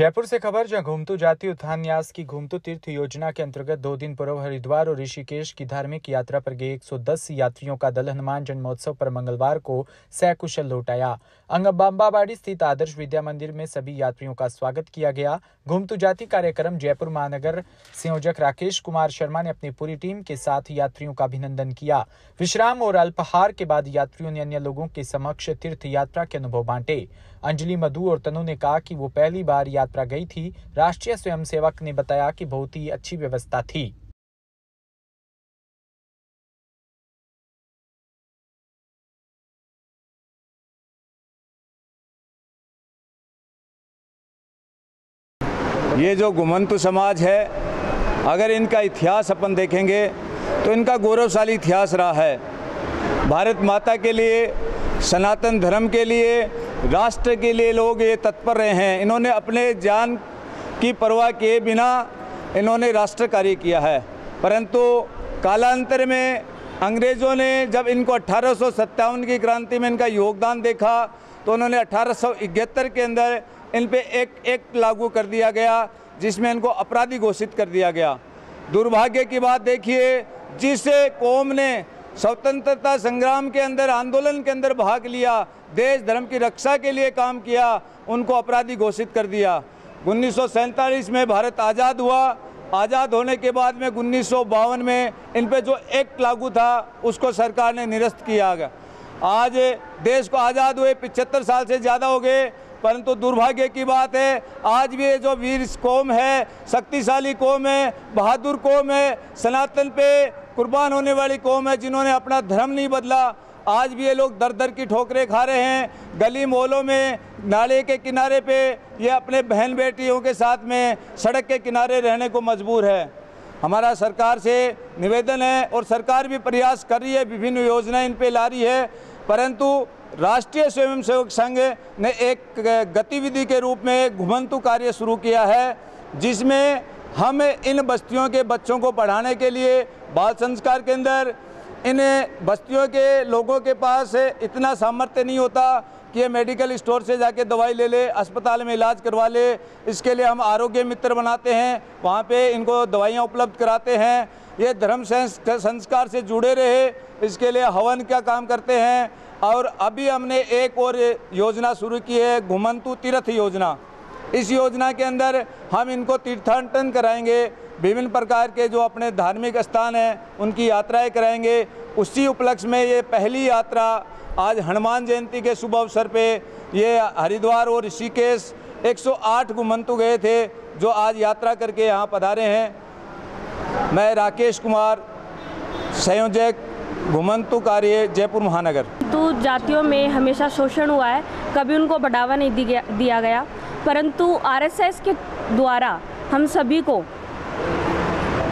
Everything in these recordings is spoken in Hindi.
जयपुर से खबर, जहाँ घूमतू जाति उत्थान न्यास की घूमतू तीर्थ योजना के अंतर्गत दो दिन पूर्व हरिद्वार और ऋषिकेश की धार्मिक यात्रा पर गए 110 यात्रियों का दल हनुमान जन्मोत्सव पर मंगलवार को सकुशल लौट आया स्थित आदर्श विद्या मंदिर में सभी यात्रियों का स्वागत किया गया। घूमतू जाति कार्यक्रम जयपुर महानगर संयोजक राकेश कुमार शर्मा ने अपनी पूरी टीम के साथ यात्रियों का अभिनंदन किया। विश्राम और अल्पहार के बाद यात्रियों ने अन्य लोगों के समक्ष तीर्थ यात्रा के अनुभव बांटे। अंजलि मधु और तनु ने कहा कि वो पहली बार यात्रा गई थी। राष्ट्रीय स्वयंसेवक ने बताया कि बहुत ही अच्छी व्यवस्था थी। ये जो घुमंतु समाज है, अगर इनका इतिहास अपन देखेंगे तो इनका गौरवशाली इतिहास रहा है। भारत माता के लिए सनातन धर्म के लिए, राष्ट्र के लिए लोग ये तत्पर रहे हैं। इन्होंने अपने जान की परवाह किए बिना इन्होंने राष्ट्र कार्य किया है। परंतु कालांतर में अंग्रेज़ों ने जब इनको अठारह की क्रांति में इनका योगदान देखा तो उन्होंने अठारह सौ इकहत्तर के अंदर इन पे एक एक्ट लागू कर दिया गया, जिसमें इनको अपराधी घोषित कर दिया गया। दुर्भाग्य की बात देखिए, जिस कौम ने स्वतंत्रता संग्राम के अंदर, आंदोलन के अंदर भाग लिया, देश धर्म की रक्षा के लिए काम किया, उनको अपराधी घोषित कर दिया। उन्नीस सौ सैंतालीस में भारत आज़ाद हुआ। आज़ाद होने के बाद में उन्नीस सौ बावन में इन पर जो एक्ट लागू था, उसको सरकार ने निरस्त किया गया। आज देश को आज़ाद हुए पिछहत्तर साल से ज़्यादा हो गए, परंतु दुर्भाग्य की बात है, आज भी ये जो वीर कौम है, शक्तिशाली कौम है, बहादुर कौम है, सनातन पे कुर्बान होने वाली कौम है जिन्होंने अपना धर्म नहीं बदला। आज भी ये लोग दर दर की ठोकरें खा रहे हैं। गली मोहलों में, नाले के किनारे पे ये अपने बहन बेटियों के साथ में सड़क के किनारे रहने को मजबूर है। हमारा सरकार से निवेदन है और सरकार भी प्रयास कर रही है, विभिन्न योजनाएँ इन पे ला रही है। परंतु राष्ट्रीय स्वयंसेवक संघ ने एक गतिविधि के रूप में घुमंतु कार्य शुरू किया है, जिसमें हम इन बस्तियों के बच्चों को पढ़ाने के लिए बाल संस्कार के अंदर इन बस्तियों के लोगों के पास इतना सामर्थ्य नहीं होता कि ये मेडिकल स्टोर से जाके दवाई ले ले, अस्पताल में इलाज करवा ले। इसके लिए हम आरोग्य मित्र बनाते हैं, वहाँ पे इनको दवाइयाँ उपलब्ध कराते हैं। ये धर्म संस्कार से जुड़े रहे, इसके लिए हवन का काम करते हैं। और अभी हमने एक और योजना शुरू की है, घुमंतु तीर्थ योजना। इस योजना के अंदर हम इनको तीर्थाटन कराएँगे, विभिन्न प्रकार के जो अपने धार्मिक स्थान हैं, उनकी यात्राएँ कराएँगे। उसी उपलक्ष्य में ये पहली यात्रा आज हनुमान जयंती के शुभ अवसर पे ये हरिद्वार और ऋषिकेश 108 घुमंतु गए थे, जो आज यात्रा करके यहाँ पधारे हैं। मैं राकेश कुमार, संयोजक, घुमंतु कार्य, जयपुर महानगर। तो जातियों में हमेशा शोषण हुआ है, कभी उनको बढ़ावा नहीं दिया गया। परंतु आरएसएस के द्वारा हम सभी को,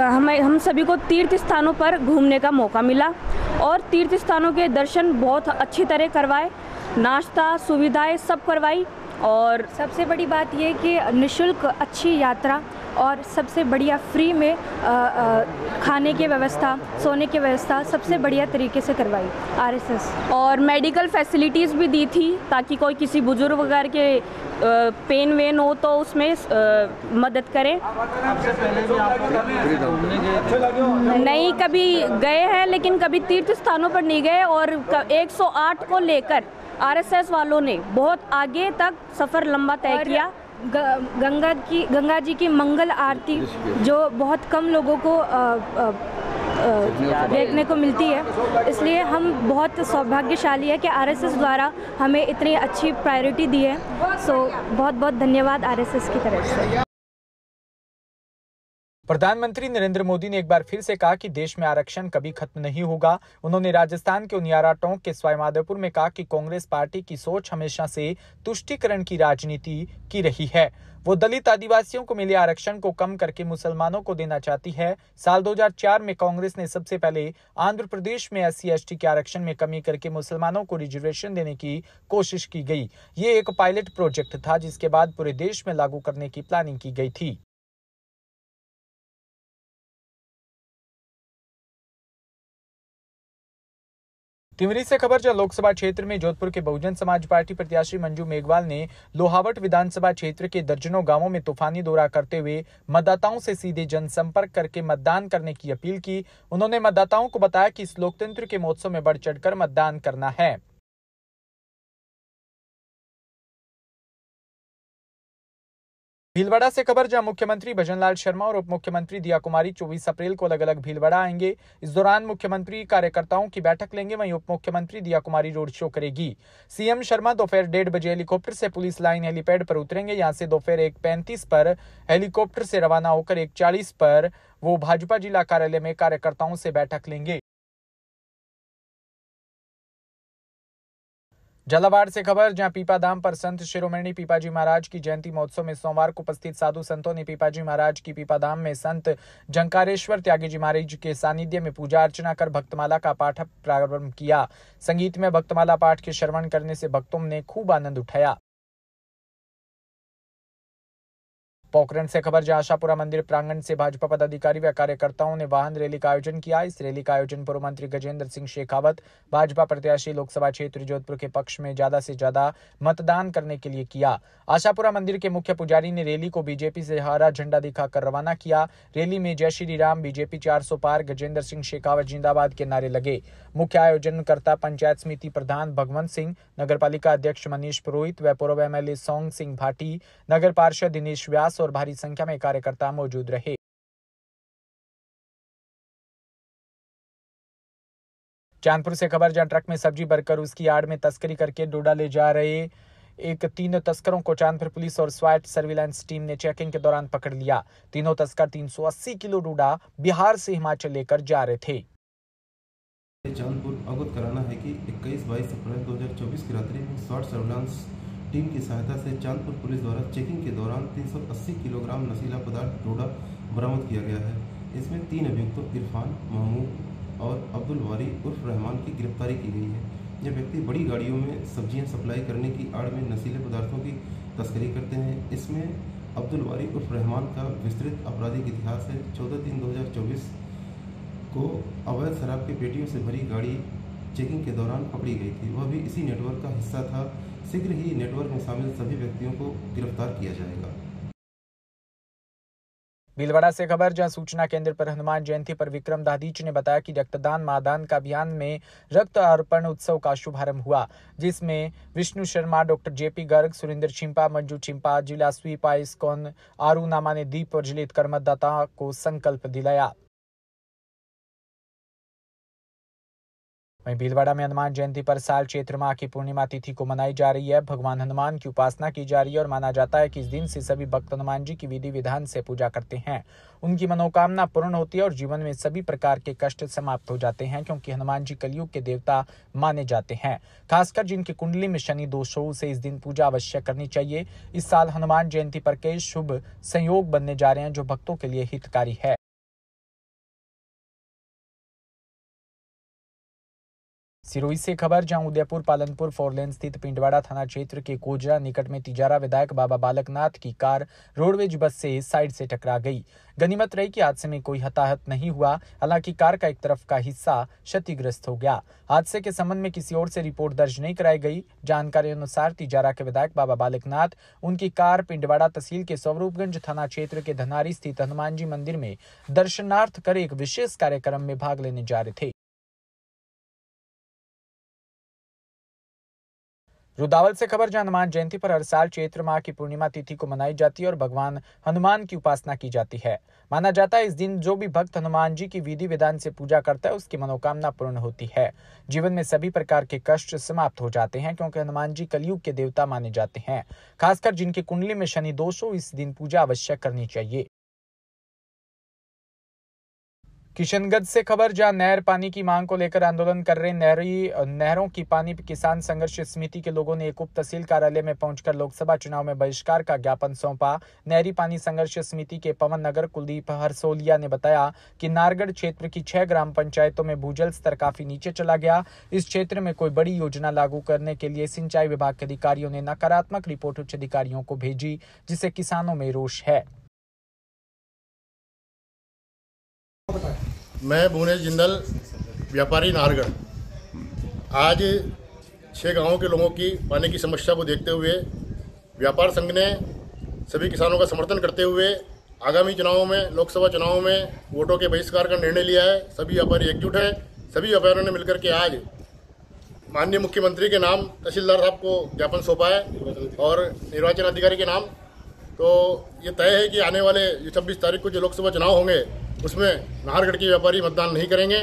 हमें, हम सभी को तीर्थ स्थानों पर घूमने का मौका मिला और तीर्थ स्थानों के दर्शन बहुत अच्छी तरह करवाए, नाश्ता, सुविधाएँ सब करवाई और सबसे बड़ी बात यह कि निशुल्क अच्छी यात्रा और सबसे बढ़िया फ्री में आ, आ, खाने की व्यवस्था सोने की व्यवस्था सबसे बढ़िया तरीके से करवाई आरएसएस और मेडिकल फैसिलिटीज़ भी दी थी ताकि कोई किसी बुज़ुर्ग वगैरह के पेन वेन हो तो उसमें मदद करें। नहीं कभी गए हैं लेकिन कभी तीर्थ स्थानों पर नहीं गए और 108 को लेकर आरएसएस वालों ने बहुत आगे तक सफ़र लंबा तय किया। गंगा की, गंगा जी की मंगल आरती जो बहुत कम लोगों को देखने को मिलती है। इसलिए हम बहुत सौभाग्यशाली है कि आरएसएस द्वारा हमें इतनी अच्छी प्रायोरिटी दी है। सो बहुत बहुत धन्यवाद आरएसएस की तरफ़ से। प्रधानमंत्री नरेंद्र मोदी ने एक बार फिर से कहा कि देश में आरक्षण कभी खत्म नहीं होगा। उन्होंने राजस्थान के उनियारा टोंक के स्वाईमाधोपुर में कहा कि कांग्रेस पार्टी की सोच हमेशा से तुष्टिकरण की राजनीति की रही है। वो दलित आदिवासियों को मिले आरक्षण को कम करके मुसलमानों को देना चाहती है। साल 2004 में कांग्रेस ने सबसे पहले आंध्र प्रदेश में एस सी के आरक्षण में कमी करके मुसलमानों को रिजर्वेशन देने की कोशिश की गई। ये एक पायलट प्रोजेक्ट था, जिसके बाद पूरे देश में लागू करने की प्लानिंग की गई थी। तिमरी से खबर जहाँ लोकसभा क्षेत्र में जोधपुर के बहुजन समाज पार्टी प्रत्याशी मंजू मेघवाल ने लोहावट विधानसभा क्षेत्र के दर्जनों गाँवों में तूफानी दौरा करते हुए मतदाताओं से सीधे जनसंपर्क करके मतदान करने की अपील की। उन्होंने मतदाताओं को बताया कि इस लोकतंत्र के महोत्सव में बढ़ चढ़कर मतदान करना है। भीलवाड़ा से खबर, जहाँ मुख्यमंत्री भजनलाल शर्मा और उप मुख्यमंत्री दिया कुमारी 24 अप्रैल को अलग अलग भीलवाड़ा आएँगे। इस दौरान मुख्यमंत्री कार्यकर्ताओं की बैठक लेंगे, वहीं उप मुख्यमंत्री दिया कुमारी रोड शो करेगी। सीएम शर्मा दोपहर डेढ़ बजे हेलीकॉप्टर से पुलिस लाइन हेलीपैड पर उतरेंगे। यहाँ से दोपहर एक पैंतीस पर हेलीकॉप्टर से रवाना होकर एक चालीस पर वो भाजपा जिला कार्यालय में कार्यकर्ताओं से बैठक लेंगे। झालावाड़ से खबर, जहाँ पीपा धाम पर संत शिरोमणि पीपाजी महाराज की जयंती महोत्सव में सोमवार को उपस्थित साधु संतों ने पीपाजी महाराज की पीपा धाम में संत जंकारेश्वर त्यागी जी महाराज के सानिध्य में पूजा अर्चना कर भक्तमाला का पाठ प्रारंभ किया। संगीत में भक्तमाला पाठ के श्रवण करने से भक्तों ने खूब आनंद उठाया। पोखरण से खबर जहाँ आशापुरा मंदिर प्रांगण से भाजपा पदाधिकारी व कार्यकर्ताओं ने वाहन रैली का आयोजन किया। इस रैली का आयोजन पूर्व मंत्री गजेंद्र सिंह शेखावत, भाजपा प्रत्याशी लोकसभा क्षेत्र जोधपुर के पक्ष में ज़्यादा से ज़्यादा मतदान करने के लिए किया। आशापुरा मंदिर के मुख्य पुजारी ने रैली को बीजेपी से हरा झंडा दिखाकर रवाना किया। रैली में जय श्री राम, बीजेपी चार सौ पार, गजेंद्र सिंह शेखावत जिंदाबाद के नारे लगे। मुख्य आयोजनकर्ता पंचायत समिति प्रधान भगवंत सिंह नगर अध्यक्ष मनीष पुरोहित व पूर्व एमएलए सोंग सिंह भाटी, नगर पार्षद दिनेश व्यास और भारी संख्या में कार्यकर्ता मौजूद रहे। चांदपुर से खबर, जहाँ ट्रक में सब्ज़ी भरकर उसकी आड़ में तस्करी करके डोडा ले जा रहे एक तीनों तस्करों को चांदपुर पुलिस और स्वाइट सर्विलांस टीम ने चेकिंग के दौरान पकड़ लिया। तीनों तस्कर 380 किलो डोडा बिहार से हिमाचल लेकर जा रहे थे। चांदपुर अवगत कराना है कि 21 बाईस अप्रैल 2024 की रात्रि में स्वाट सर्विलांस टीम की सहायता से चांदपुर पुलिस द्वारा चेकिंग के दौरान 380 किलोग्राम नशीला पदार्थ डोडा बरामद किया गया है। इसमें तीन अभियुक्तों, इरफान, महमूद और अब्दुल वारी उर्फ़ रहमान की गिरफ्तारी की गई है। यह व्यक्ति बड़ी गाड़ियों में सब्ज़ियाँ सप्लाई करने की आड़ में नशीले पदार्थों की तस्करी करते हैं। इसमें अब्दुल वारी उर्फ़ रहमान का विस्तृत आपराधिक इतिहास है। चौदह तीन दो को अवैध शराब की पेटियों से भरी गाड़ी चेकिंग के दौरान पकड़ी गई थी। वह भी इसी नेटवर्क का हिस्सा था। शीघ्र ही नेटवर्क में शामिल सभी व्यक्तियों को गिरफ़्तार किया जाएगा। भीलवाड़ा से खबर जहाँ सूचना केंद्र पर हनुमान जयंती पर विक्रम दादीच ने बताया कि रक्तदान मादान का अभियान में रक्त अर्पण उत्सव का शुभारंभ हुआ, जिसमें विष्णु शर्मा, डॉक्टर जेपी गर्ग, सुरेंद्र छिंपा, मंजू छिंपा, जिला स्वीप आइस्कॉन आरू नामा ने दीप प्रज्वलित कर मतदाता को संकल्प दिलाया। वहीं भीलवाड़ा में हनुमान जयंती पर साल चैत्र माह की पूर्णिमा तिथि को मनाई जा रही है। भगवान हनुमान की उपासना की जा रही है और माना जाता है कि इस दिन से सभी भक्त हनुमान जी की विधि विधान से पूजा करते हैं। उनकी मनोकामना पूर्ण होती है और जीवन में सभी प्रकार के कष्ट समाप्त हो जाते हैं क्योंकि हनुमान जी कलयुग के देवता माने जाते हैं। खासकर जिनकी कुंडली में शनि दोष हो उसे इस दिन पूजा अवश्य करनी चाहिए। इस साल हनुमान जयंती पर कई शुभ संयोग बनने जा रहे हैं जो भक्तों के लिए हितकारी है। सिरोही से खबर, जहाँ उदयपुर, पालनपुर, फोरलेन स्थित पिंडवाड़ा थाना क्षेत्र के कोजरा निकट में तिजारा विधायक बाबा बालकनाथ की कार रोडवेज़ बस से साइड से टकरा गई। गनीमत रही कि हादसे में कोई हताहत नहीं हुआ, हालाँकि कार का एक तरफ़ का हिस्सा क्षतिग्रस्त हो गया। हादसे के संबंध में किसी और से रिपोर्ट दर्ज नहीं कराई गई। जानकारी अनुसार तिजारा के विधायक बाबा बालकनाथ, उनकी कार पिंडवाड़ा तहसील के स्वरूपगंज थाना क्षेत्र के धनारी स्थित हनुमान जी मंदिर में दर्शनार्थ कर एक विशेष कार्यक्रम में भाग लेने जा रहे थे। रुदावल से खबर, जहाँ हनुमान जयंती पर हर साल चैत्र माह की पूर्णिमा तिथि को मनाई जाती है और भगवान हनुमान की उपासना की जाती है। माना जाता है इस दिन जो भी भक्त हनुमान जी की विधि विधान से पूजा करता है, उसकी मनोकामना पूर्ण होती है। जीवन में सभी प्रकार के कष्ट समाप्त हो जाते हैं, क्योंकि हनुमान जी कलयुग के देवता माने जाते हैं। खासकर जिनकी कुंडली में शनि दोष हो इस दिन पूजा अवश्य करनी चाहिए। किशनगंज से खबर, जहाँ नहर पानी की मांग को लेकर आंदोलन कर रहे नहरी, नहरों की पानी किसान संघर्ष समिति के लोगों ने एक उप तहसील कार्यालय में पहुंचकर लोकसभा चुनाव में बहिष्कार का ज्ञापन सौंपा। नहरी पानी संघर्ष समिति के पवन नगर कुलदीप हरसोलिया ने बताया कि नारगढ़ क्षेत्र की छह ग्राम पंचायतों में भूजल स्तर काफ़ी नीचे चला गया। इस क्षेत्र में कोई बड़ी योजना लागू करने के लिए सिंचाई विभाग के अधिकारियों ने नकारात्मक रिपोर्ट उच्च अधिकारियों को भेजी जिसे किसानों में रोष है। मैं भुवनेश जिंदल, व्यापारी नारगढ़ आज छः गाँवों के लोगों की पानी की समस्या को देखते हुए व्यापार संघ ने सभी किसानों का समर्थन करते हुए आगामी चुनावों में, लोकसभा चुनावों में वोटों के बहिष्कार का निर्णय लिया है। सभी व्यापारी एकजुट हैं। सभी व्यापारियों ने मिलकर के आज माननीय मुख्यमंत्री के नाम, तहसीलदार साहब को ज्ञापन सौंपा है और निर्वाचन अधिकारी के नाम। तो ये तय है कि आने वाले छब्बीस तारीख को जो लोकसभा चुनाव होंगे उसमें नाहरगढ़ के व्यापारी मतदान नहीं करेंगे,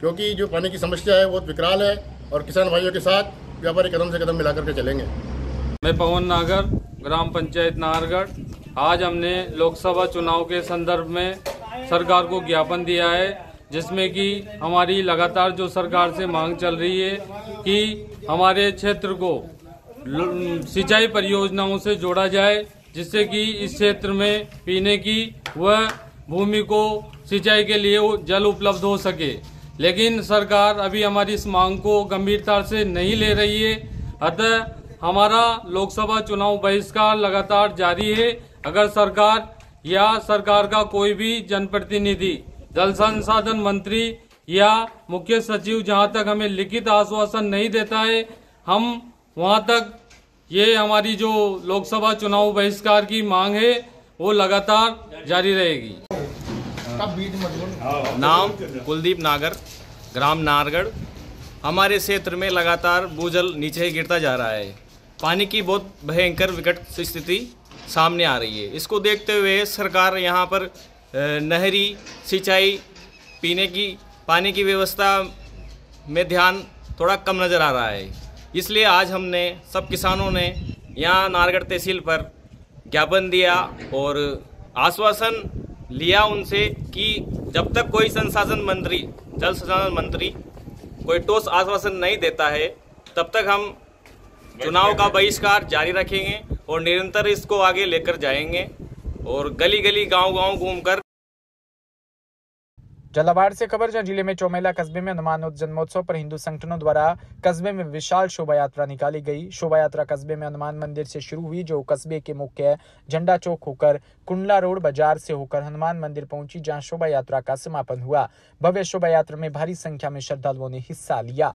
क्योंकि जो पानी की समस्या है, बहुत विकराल है और किसान भाइयों के साथ व्यापारी कदम से कदम मिलाकर के चलेंगे। मैं पवन नागर, ग्राम पंचायत नाहरगढ़। आज हमने लोकसभा चुनाव के संदर्भ में सरकार को ज्ञापन दिया है, जिसमें कि हमारी लगातार जो सरकार से मांग चल रही है कि हमारे क्षेत्र को सिंचाई परियोजनाओं से जोड़ा जाए, जिससे कि इस क्षेत्र में पीने की व भूमि को सिंचाई के लिए जल उपलब्ध हो सके। लेकिन सरकार अभी हमारी इस मांग को गंभीरता से नहीं ले रही है। अतः हमारा लोकसभा चुनाव बहिष्कार लगातार जारी है। अगर सरकार या सरकार का कोई भी जनप्रतिनिधि, जल संसाधन मंत्री या मुख्य सचिव जहाँ तक हमें लिखित आश्वासन नहीं देता है, हम वहाँ तक ये हमारी जो लोकसभा चुनाव बहिष्कार की मांग है, वो लगातार जारी रहेगी। नाम कुलदीप नागर, ग्राम नारगढ़। हमारे क्षेत्र में लगातार भूजल नीचे गिरता जा रहा है। पानी की बहुत भयंकर विकट स्थिति सामने आ रही है। इसको देखते हुए सरकार यहाँ पर नहरी, सिंचाई, पीने की, पानी की व्यवस्था में ध्यान थोड़ा कम नज़र आ रहा है। इसलिए आज हमने, सब किसानों ने यहाँ नारगढ़ तहसील पर ज्ञापन दिया और आश्वासन लिया उनसे कि जब तक कोई संसाधन मंत्री, जल संसाधन मंत्री कोई ठोस आश्वासन नहीं देता है, तब तक हम चुनाव का बहिष्कार जारी रखेंगे और निरंतर इसको आगे लेकर जाएँगे और गली गली गाँव गाँव घूमकर झालावाड़ से खबर, जहाँ ज़िले में चौमेला कस्बे में हनुमान जन्मोत्सव पर हिंदू संगठनों द्वारा कस्बे में विशाल शोभा यात्रा निकाली गई। शोभा यात्रा कस्बे में हनुमान मंदिर से शुरू हुई, जो कस्बे के मुख्य झंडा चौक होकर कुंडला रोड बाज़ार से होकर हनुमान मंदिर पहुँची, जहाँ शोभा यात्रा का समापन हुआ। भव्य शोभा यात्रा में भारी संख्या में श्रद्धालुओं ने हिस्सा लिया।